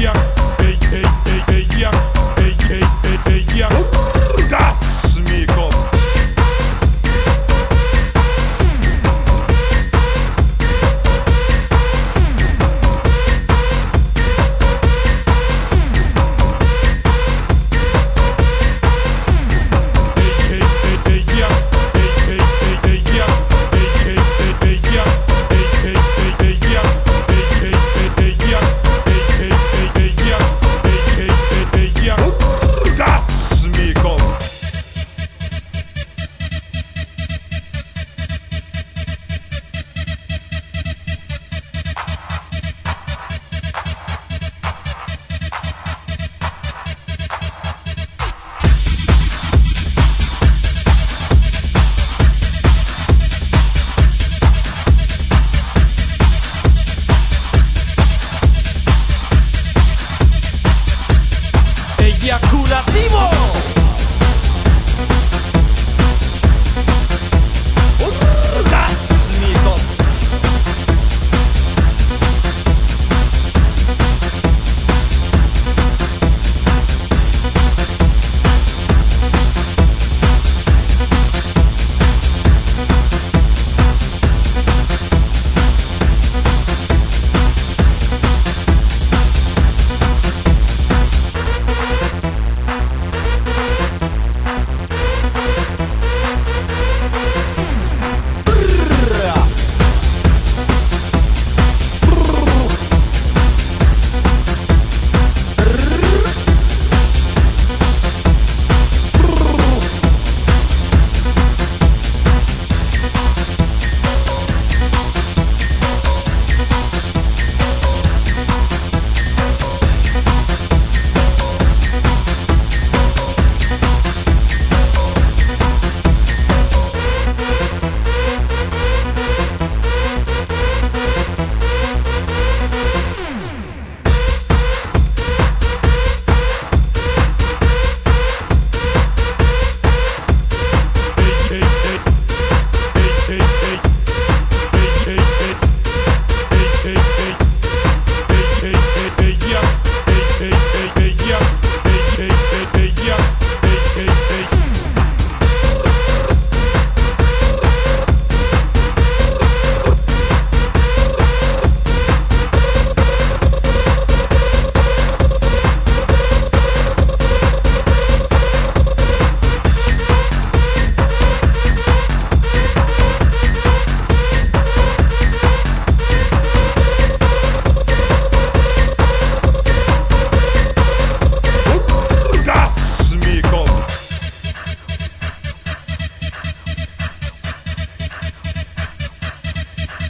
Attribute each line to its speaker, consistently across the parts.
Speaker 1: Yeah.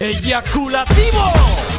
Speaker 1: Eyaculativo.